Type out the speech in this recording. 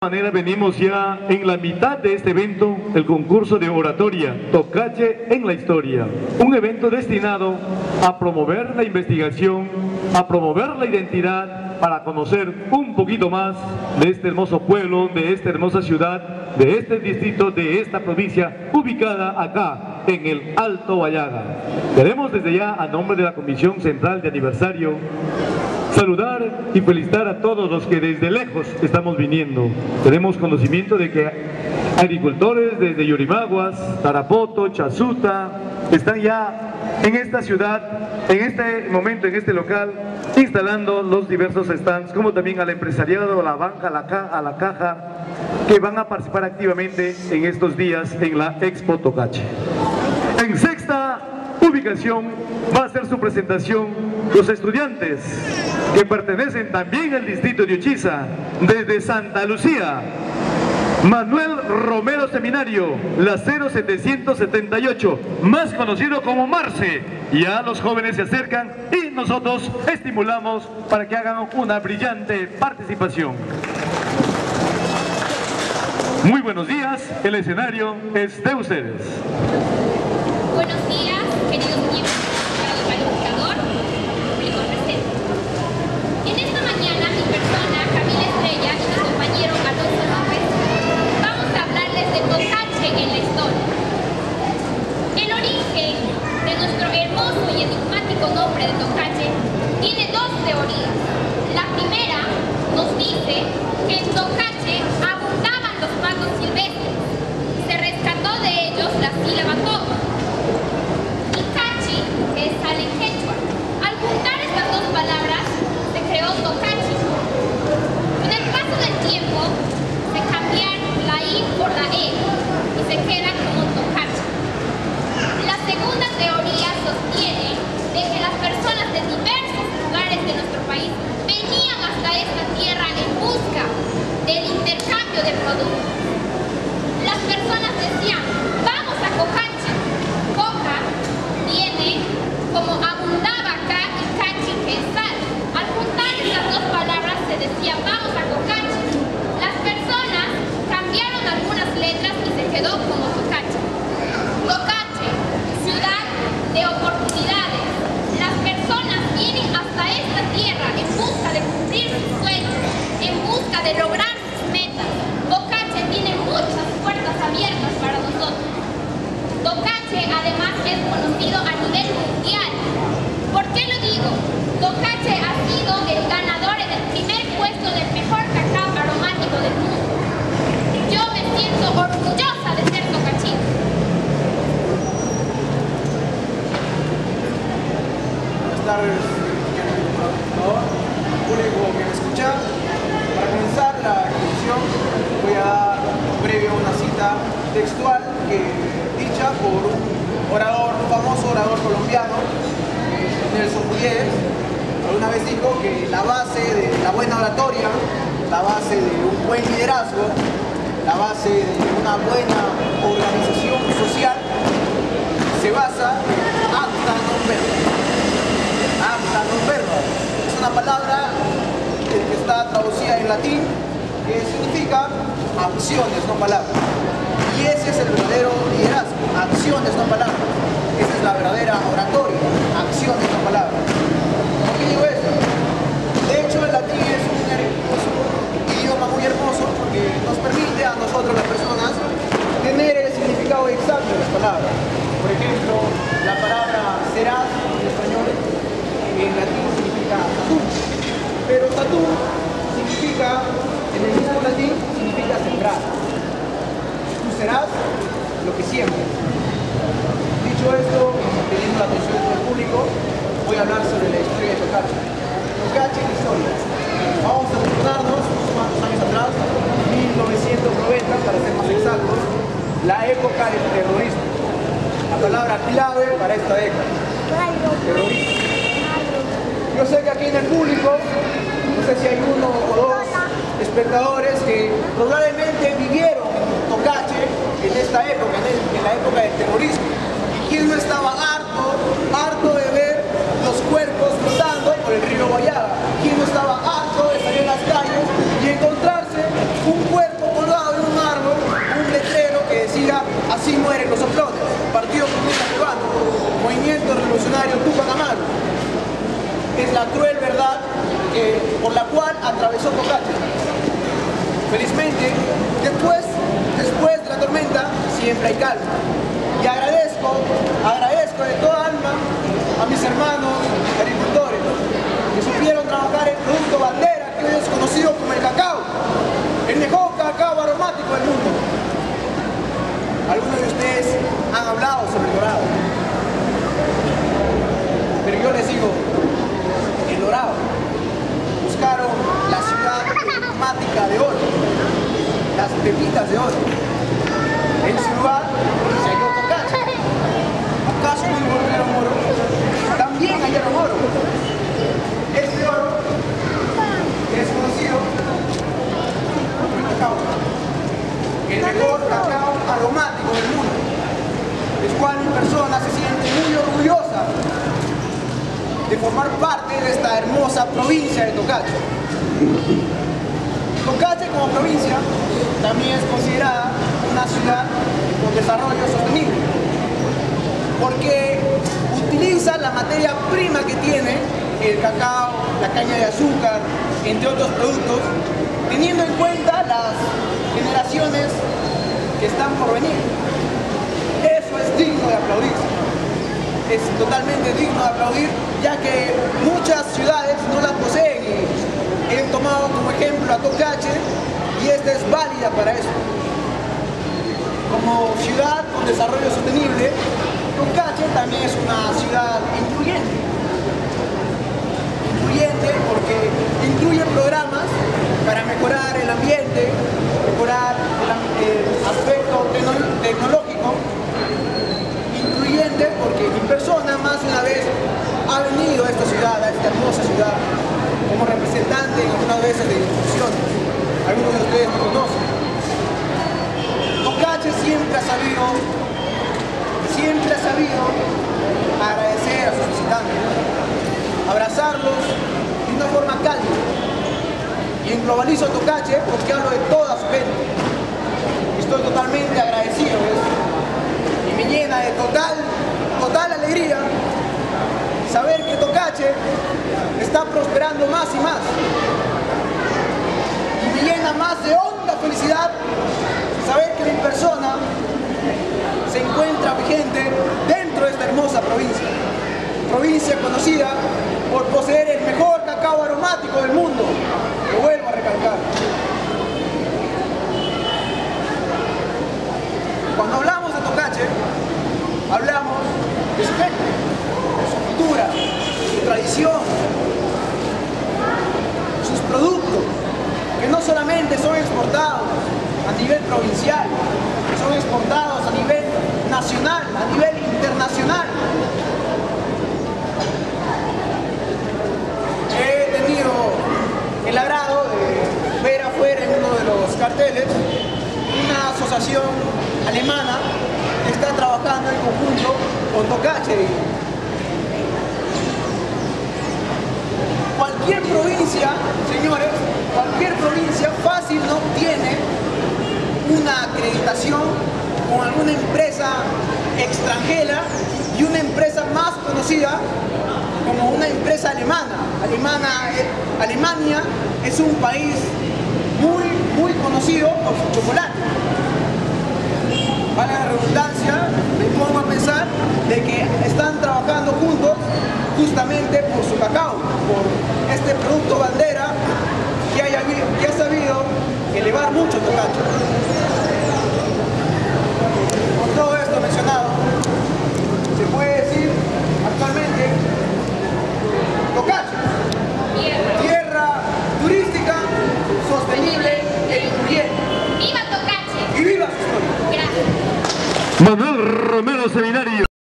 manera venimos ya en la mitad de este evento, el concurso de oratoria Tocache en la historia, un evento destinado a promover la investigación, a promover la identidad, para conocer un poquito más de este hermoso pueblo, de esta hermosa ciudad, de este distrito, de esta provincia, ubicada acá en el Alto Vallaga. Queremos desde ya, a nombre de la Comisión Central de Aniversario, saludar y felicitar a todos los que desde lejos estamos viniendo. Tenemos conocimiento de que agricultores desde Yurimaguas, Tarapoto, Chazuta, están ya en esta ciudad, en este momento, en este local, instalando los diversos stands, como también al empresariado, a la banca, a la, caja, que van a participar activamente en estos días en la Expo Tocache. Va a ser su presentación los estudiantes que pertenecen también al distrito de Uchiza, desde Santa Lucía, Manuel Romero Seminario, la 0778, más conocido como Marce. Ya los jóvenes se acercan y nosotros estimulamos para que hagan una brillante participación. Muy buenos días, el escenario es de ustedes queridos niños, calificador, público presente. En esta mañana, mi persona, Camila Estrella, y mi compañero Alonso López, vamos a hablarles de Tocache en la historia. El origen de nuestro hermoso y enigmático nombre de Tocache tiene dos teorías. La primera nos dice que en Tocache abundaban los magos silvestres. Se rescató de ellos la sílaba Toca y Cachi, que sale en quechua. Al juntar estas dos palabras, se creó Tocachi. Con el paso del tiempo, se cambiaron la I por la E y se queda como Tocachi. La segunda teoría sostiene de que las personas de diversos lugares de nuestro país venían hasta esta tierra en busca del intercambio de productos. Las personas decían, vamos a Cocachi. Coca viene como abundaba acá y cachi que sal. Al juntar estas dos palabras se decía, vamos a Cocachi. Las personas cambiaron algunas letras y se quedó como Cocachi. Cocache, ciudad de oportunidades. Las personas vienen hasta esta tierra en busca de cumplir sus sueños, en busca de lograr sus metas. Cocache tiene muchas puertas abiertas para nosotros. Tocache además es conocido a nivel mundial. ¿Por qué lo digo? Tocache ha sido el ganador en el primer puesto del mejor cacao aromático del mundo. Yo me siento orgullosa de ser tocachina. Buenas tardes, señor público que me escucha. Para comenzar la exposición voy a dar previo una cita textual que dicha por un orador, un famoso orador colombiano, Nelson Muñez, alguna vez dijo que la base de la buena oratoria, la base de un buen liderazgo, la base de una buena organización social se basa en acta non verba. Acta non verba es una palabra que está traducida en latín que significa acciones, no palabras. Y ese es el verdadero liderazgo, acciones, no palabras. Esa es la verdadera oratoria, acciones, no palabras. ¿Por qué digo esto? De hecho, el latín es un, es un idioma muy hermoso porque nos permite a nosotros las personas tener el significado exacto de las palabras. Por ejemplo, la palabra serás en español en latín significa tatú, pero tatú significa, en el mismo latín, significa sembrar. Serás lo que siembras. Dicho esto, teniendo la atención del público, voy a hablar sobre la historia de Tocache. Tocache es historia. Vamos a recordarnos unos años atrás, 1990 para ser más exactos, la época del terrorismo. La palabra clave para esta década. Terrorismo. Yo sé que aquí en el público, no sé si hay uno o dos espectadores que probablemente vivieron en esta época, en, la época del terrorismo. ¿Y quién no estaba harto, harto de ver los cuerpos flotando por el río Guayaba? ¿Quién no estaba harto de salir a las calles y encontrarse un cuerpo colgado en un árbol, un letrero que decía, así mueren los otros? Calma. Y agradezco, agradezco de toda alma a mis hermanos agricultores que supieron trabajar el producto bandera que hoy es conocido como el cacao, el mejor cacao aromático del mundo. Algunos de ustedes han hablado sobre el dorado, pero yo les digo, el dorado, buscaron la ciudad aromática de oro, las pepitas de oro. En su lugar se halló Tocache. ¿Acaso no encontraron oro? También hallaron oro. Este oro es conocido como cacao. El mejor cacao aromático del mundo. El cual mi persona se siente muy orgullosa de formar parte de esta hermosa provincia de Tocache. Tocache como provincia también es considerada una ciudad con desarrollo sostenible, porque utiliza la materia prima que tiene el cacao, la caña de azúcar, entre otros productos, teniendo en cuenta las generaciones que están por venir. Eso es digno de aplaudirse. Es totalmente digno de aplaudir, ya que muchas ciudades no las poseen he tomado como ejemplo a Tocache y esta es válida para eso. Como ciudad con desarrollo sostenible, Tocache también es una ciudad incluyente. Incluyente porque incluye programas para mejorar el ambiente, mejorar el, aspecto tecno- tecnológico, incluyente porque mi persona más una vez ha venido a esta ciudad, a esta hermosa ciudad, como representante en algunas veces de. Algunos de ustedes me conocen. Tocache siempre ha sabido, siempre ha sabido agradecer a sus visitantes, abrazarlos de una forma cálida. Y globalizo a Tocache porque hablo de toda su gente. Estoy totalmente agradecido de eso. Y me llena de total, total alegría saber que Tocache está prosperando más y más. Y me llena más de honda felicidad saber que mi persona se encuentra vigente dentro de esta hermosa provincia. Provincia conocida por poseer el mejor cacao aromático del mundo. Lo vuelvo a recalcar. Cuando hablamos de Tocache, hablamos de su su cultura, su tradición, sus productos, que no solamente son exportados a nivel provincial, son exportados a nivel nacional, a nivel internacional. He tenido el agrado de ver afuera en uno de los carteles una asociación alemana que está trabajando en conjunto con Tocache. Cualquier provincia, señores, cualquier provincia fácil no obtiene una acreditación con alguna empresa extranjera y una empresa más conocida como una empresa alemana. Alemana eh, Alemania es un país muy, muy conocido por su chocolate. Vale la redundancia, me pongo a pensar de que están trabajando juntos justamente por su cacao, por este producto bandera que, haya, que ha sabido elevar mucho Tocache.